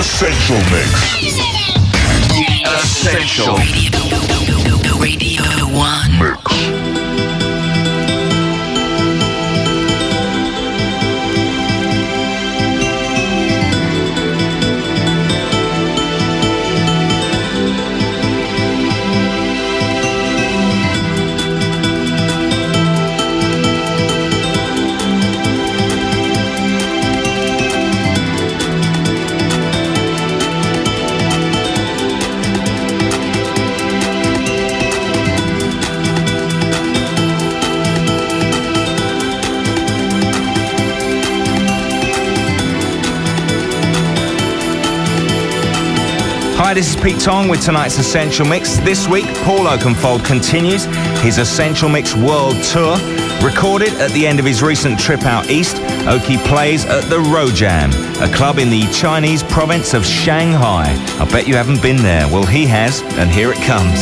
Essential Mix. Essential. Radio, Hi, this is Pete Tong with tonight's Essential Mix. This week, Paul Oakenfold continues his Essential Mix World Tour. Recorded at the end of his recent trip out east, Oki plays at the Rojam, a club in the Chinese province of Shanghai. I bet you haven't been there. Well, he has, and here it comes.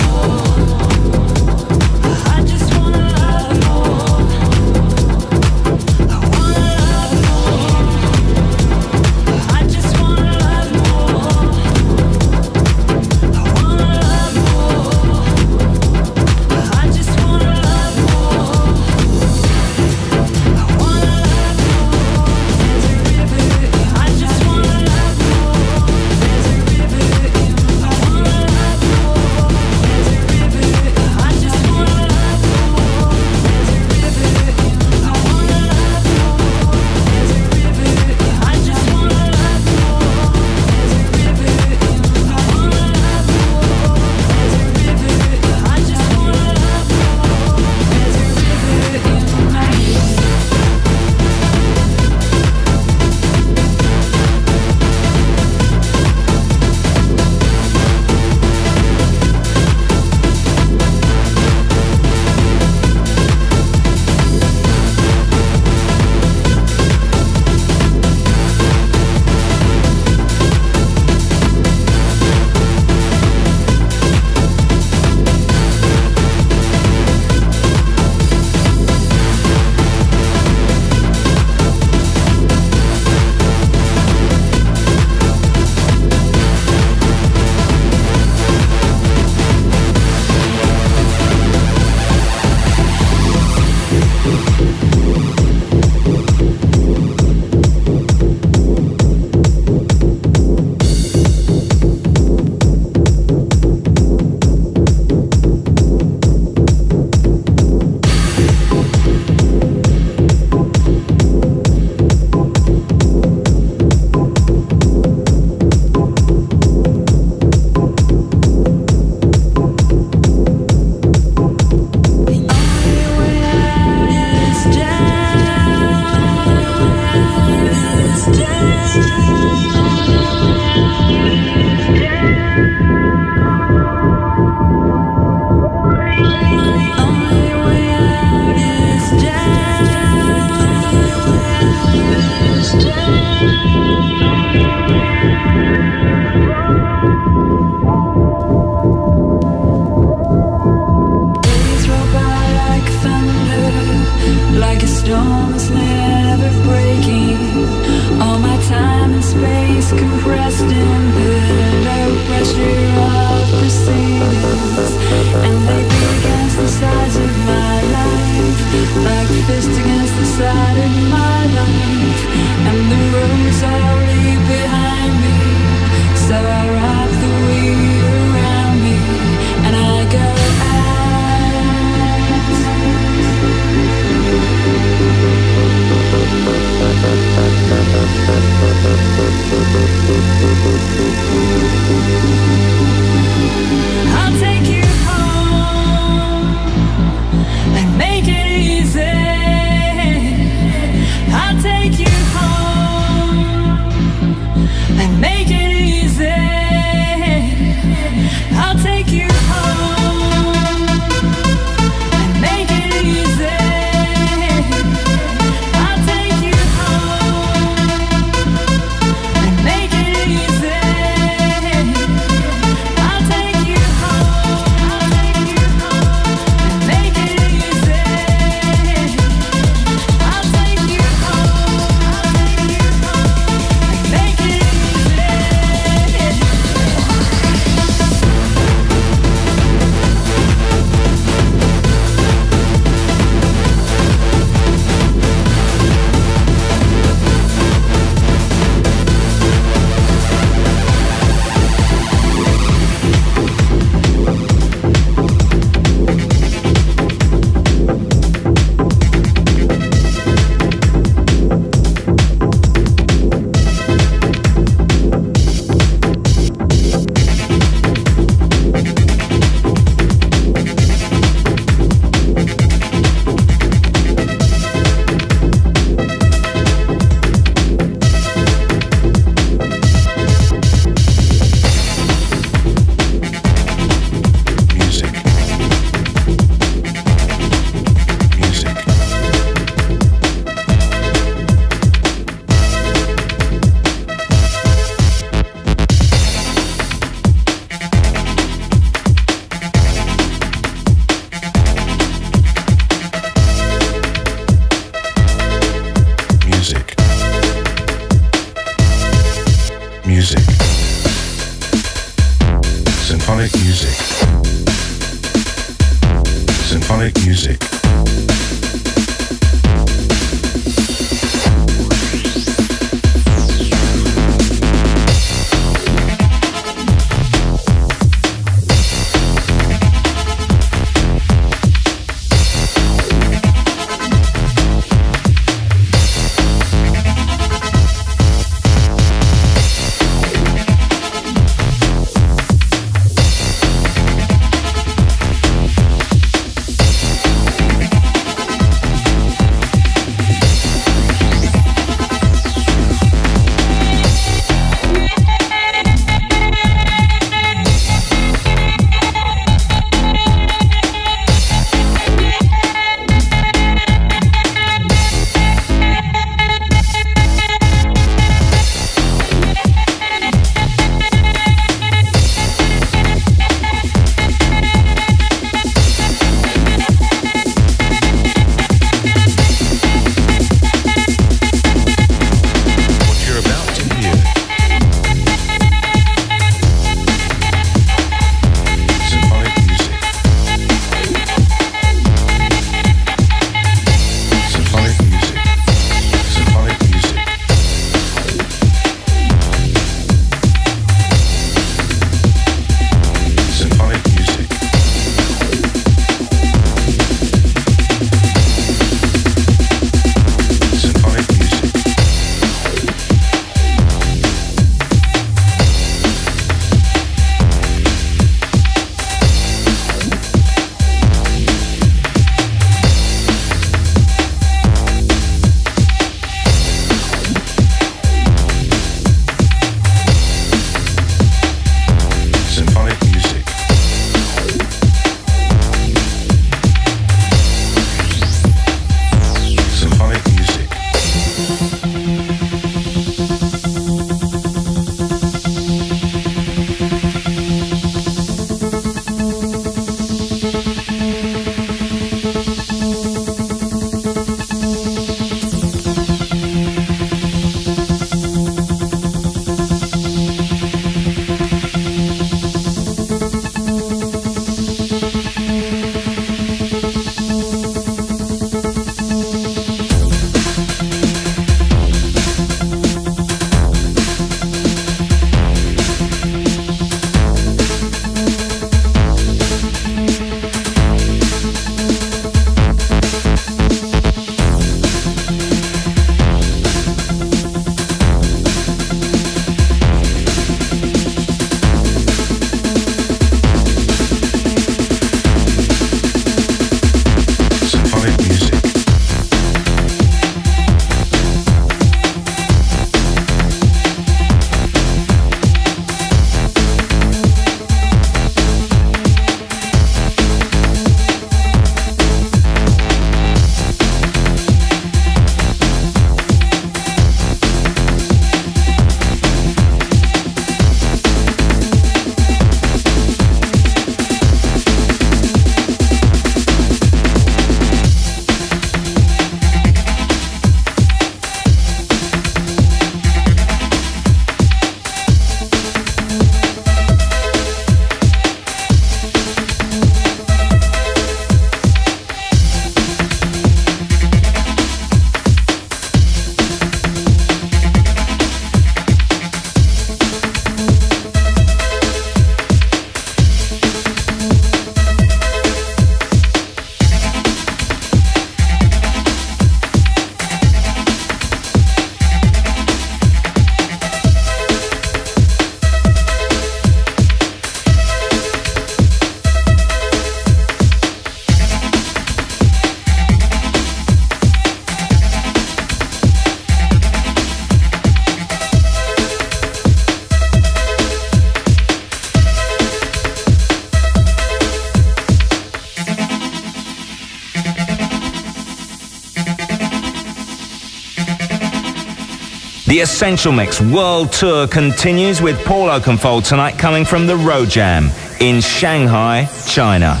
The Essential Mix World Tour continues with Paul Oakenfold tonight coming from the Rojam in Shanghai, China.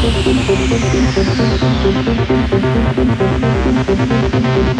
Thank you.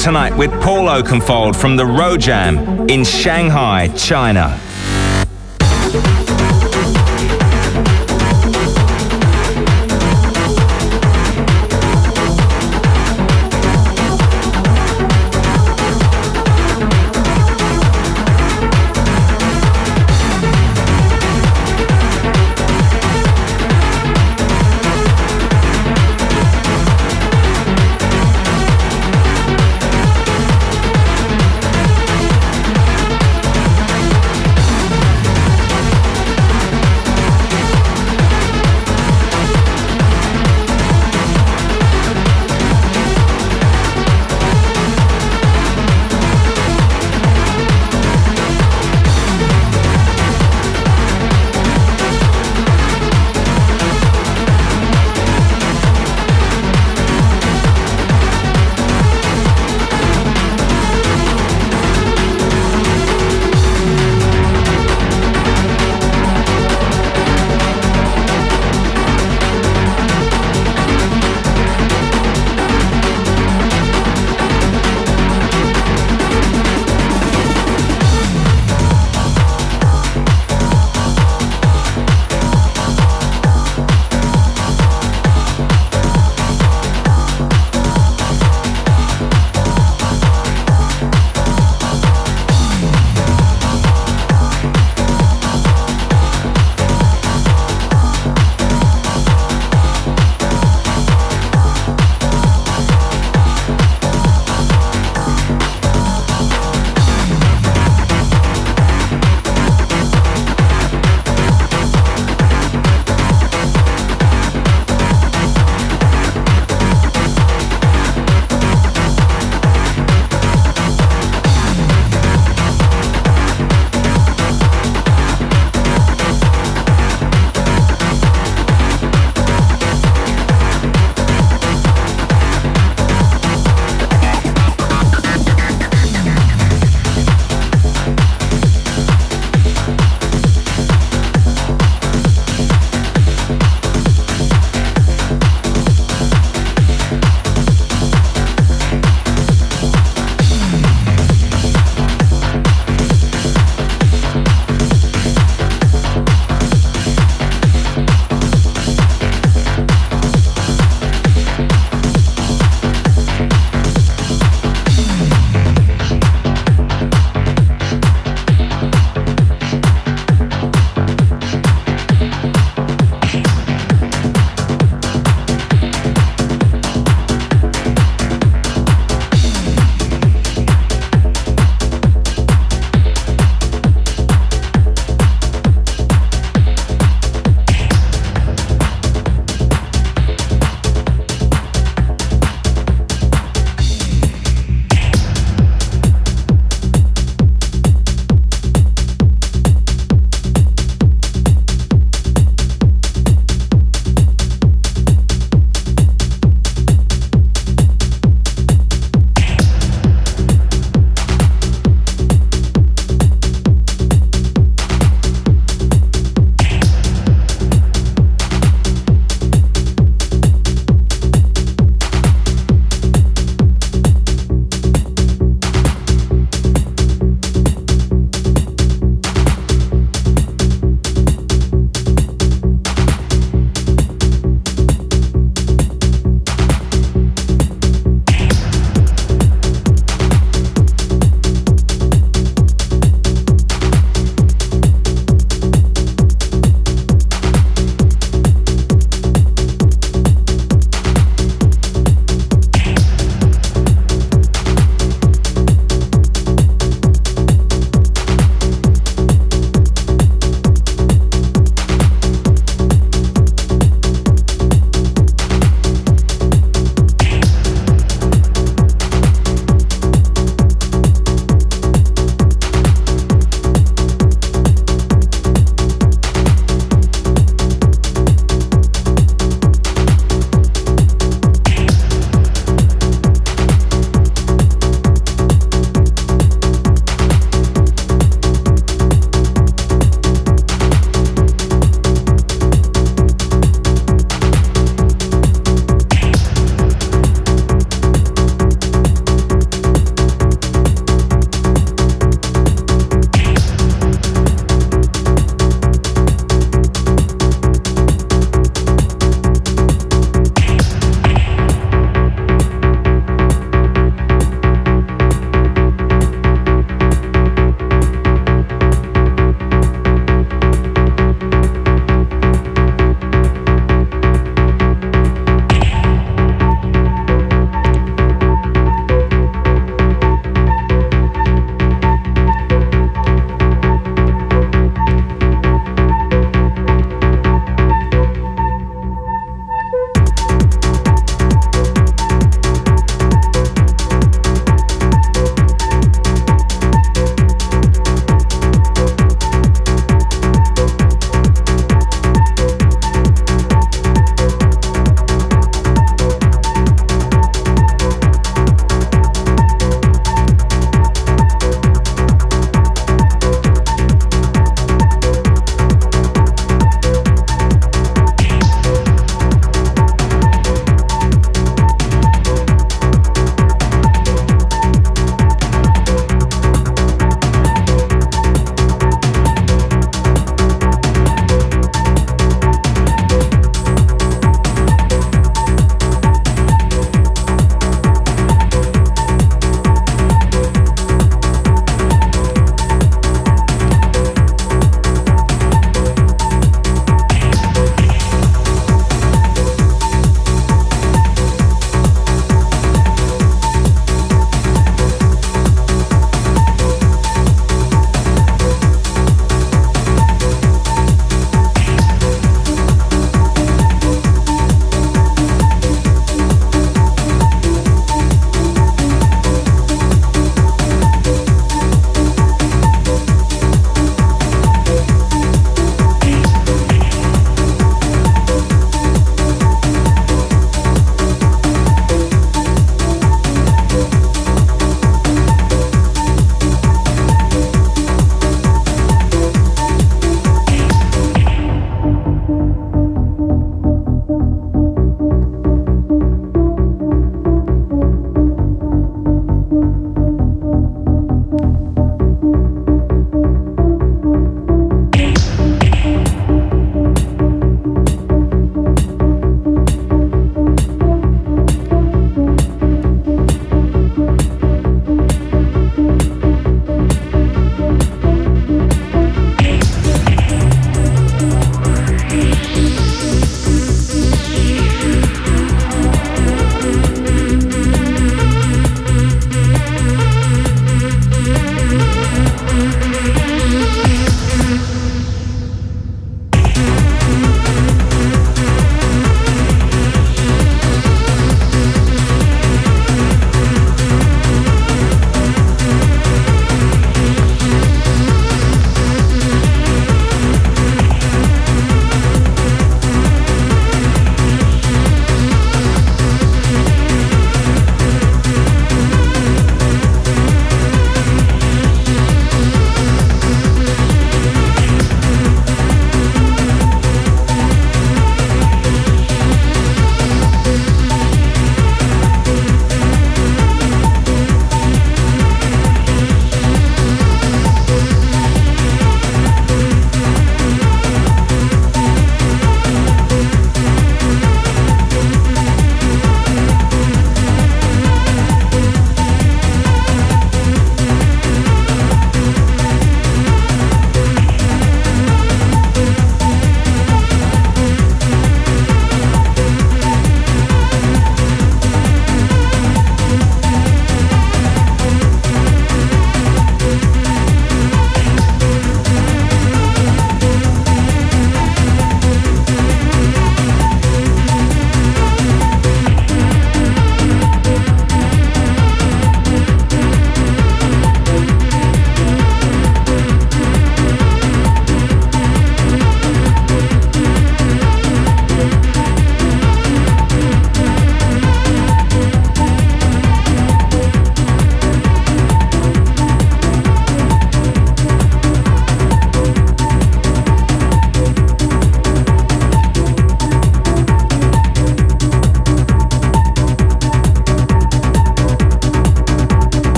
Tonight with Paul Oakenfold from the Rojam in Shanghai, China.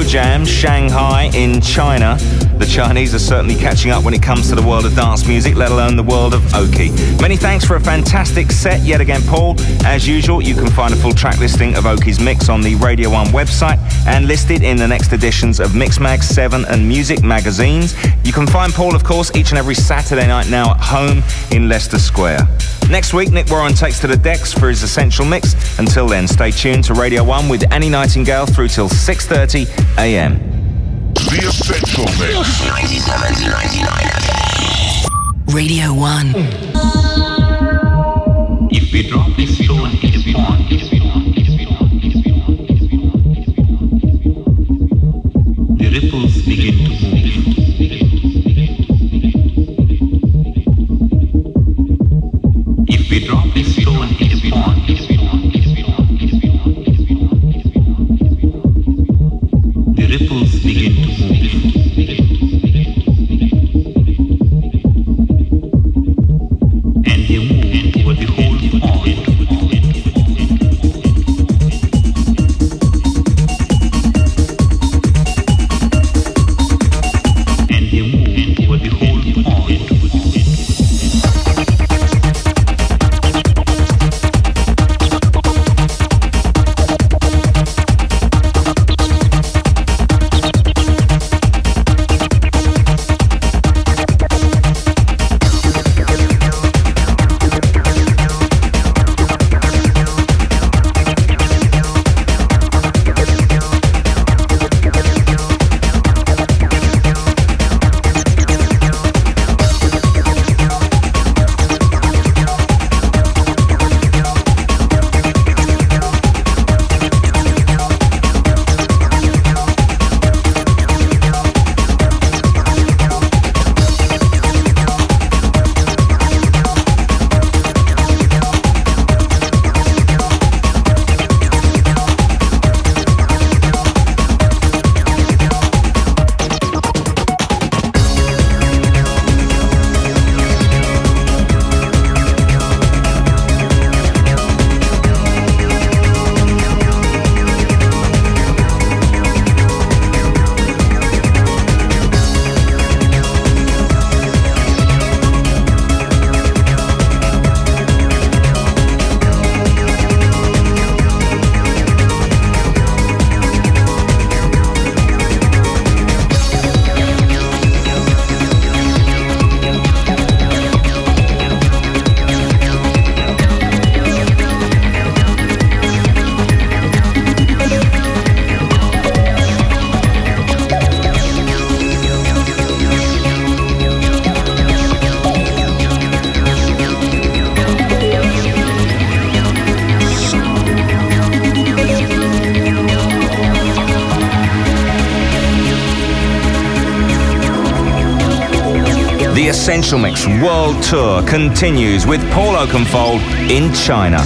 The Shanghai in China. The Chinese are certainly catching up when it comes to the world of dance music, let alone the world of Oki. Many thanks for a fantastic set yet again, Paul. As usual, you can find a full track listing of Oki's mix on the Radio 1 website and listed in the next editions of Mixmag 7 and Muzik magazines. You can find Paul, of course, each and every Saturday night now at home in Leicester Square. Next week, Nick Warren takes to the decks for his Essential Mix. Until then, stay tuned to Radio 1 with Annie Nightingale through till 6.30 a.m. The Essential Mix. Radio 1. Continues with Paul Oakenfold in China.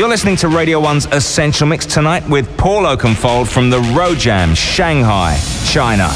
You're listening to Radio 1's Essential Mix tonight with Paul Oakenfold from the Rojam, Shanghai, China.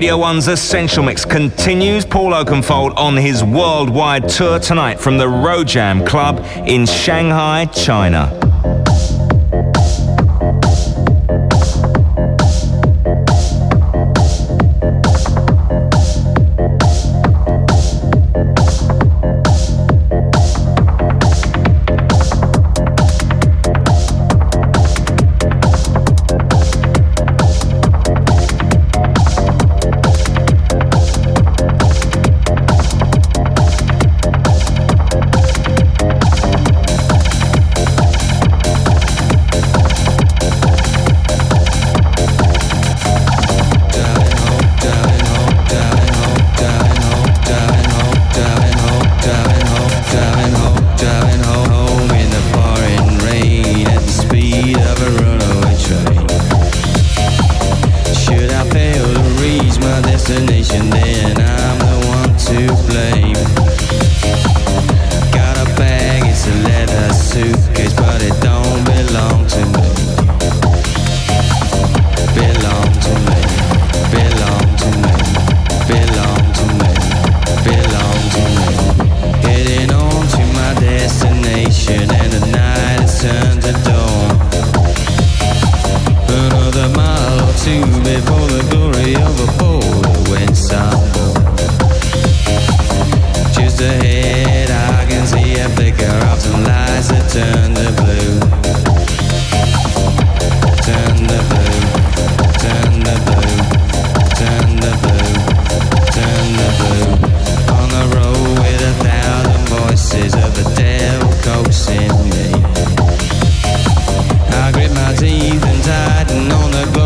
Radio 1's Essential Mix continues. Paul Oakenfold on his worldwide tour tonight from the Rojam Club in Shanghai, China. czerwonego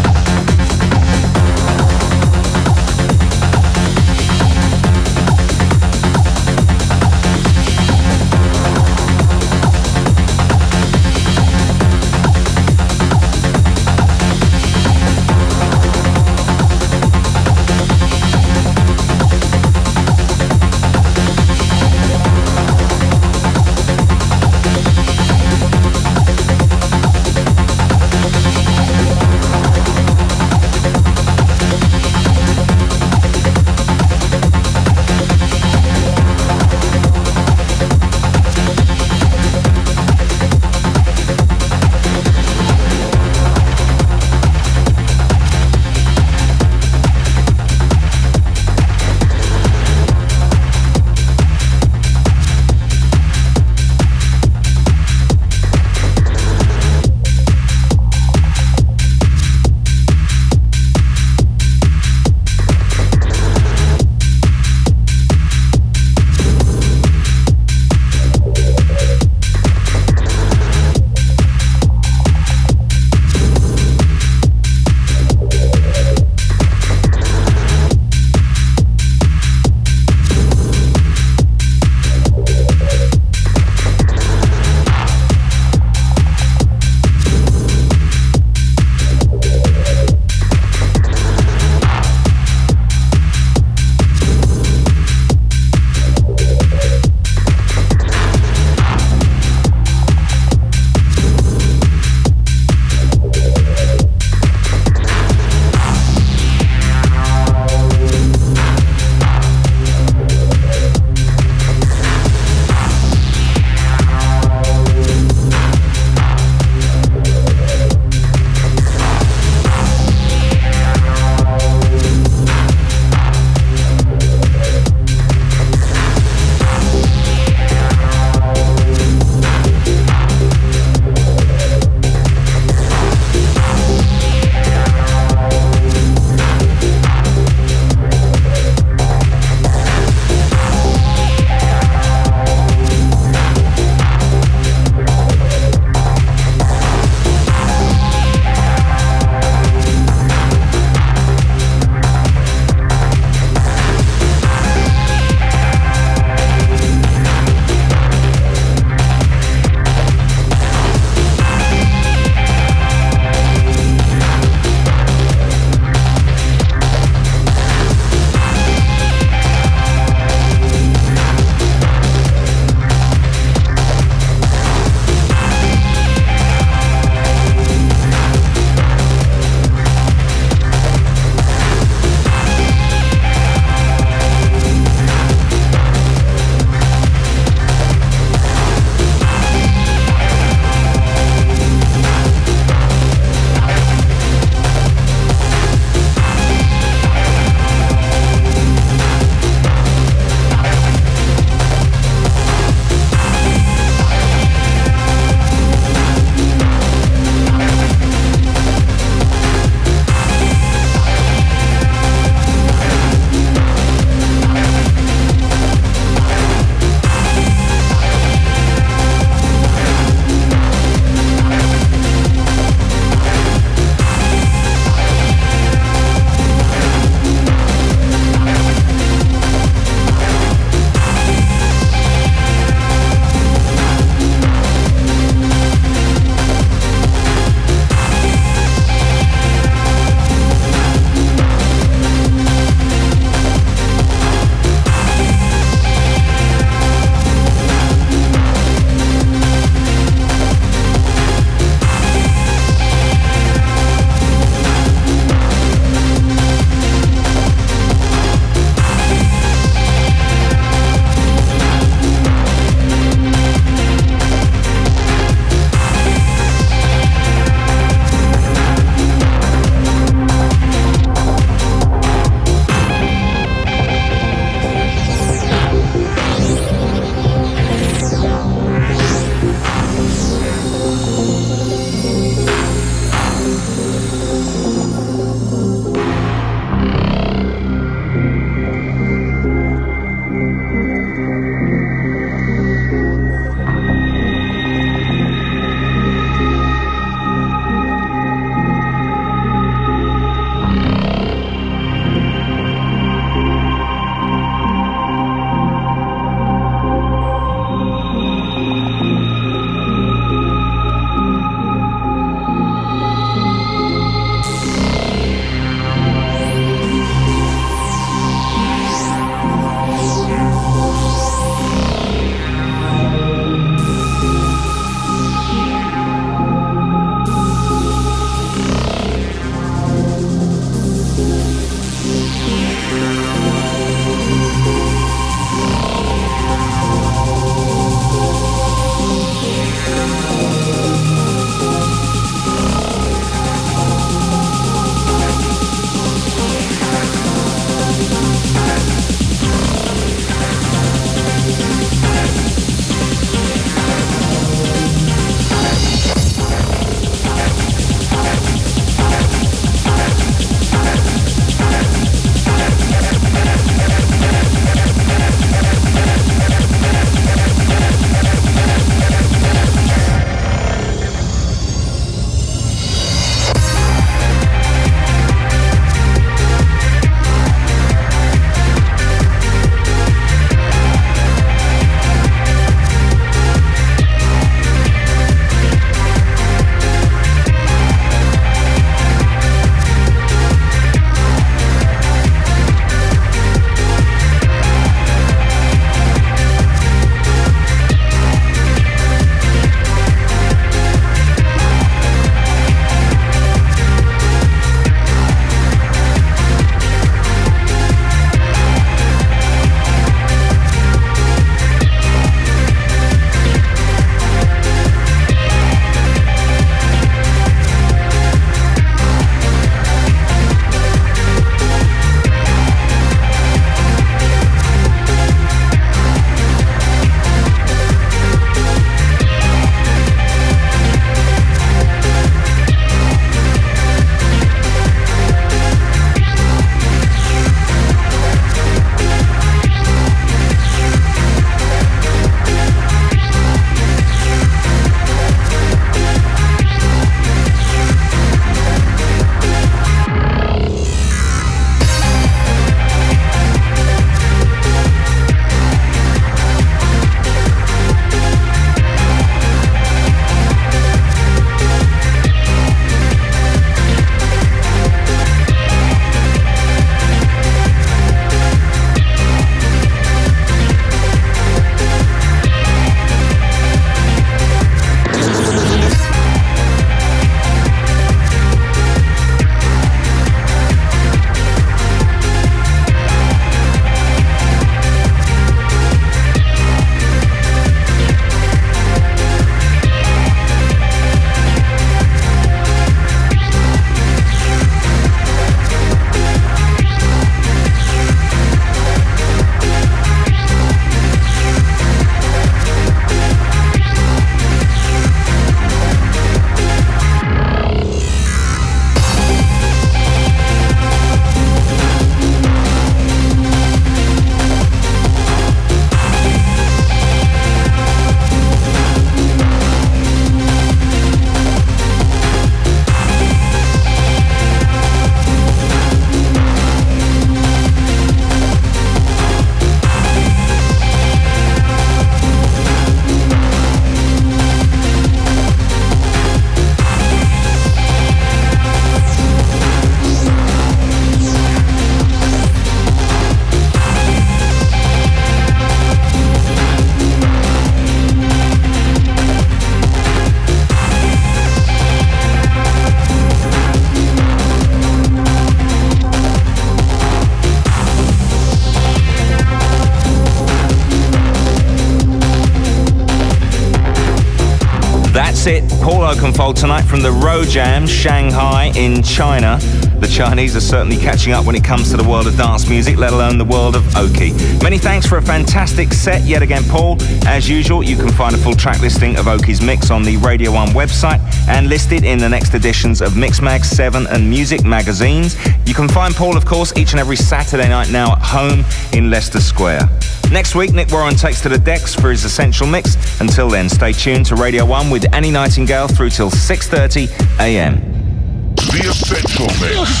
Oakenfold tonight from the Rojam, Shanghai in China. The Chinese are certainly catching up when it comes to the world of dance music, let alone the world of Oki. Many thanks for a fantastic set yet again, Paul. As usual, you can find a full track listing of Oki's mix on the Radio 1 website and listed in the next editions of Mixmag 7 and Muzik magazines. You can find Paul, of course, each and every Saturday night now at home in Leicester Square. Next week, Nick Warren takes to the decks for his Essential Mix. Until then, stay tuned to Radio 1 with Annie Nightingale through till 6.30 a.m. The Essential Mix.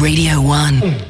Radio 1.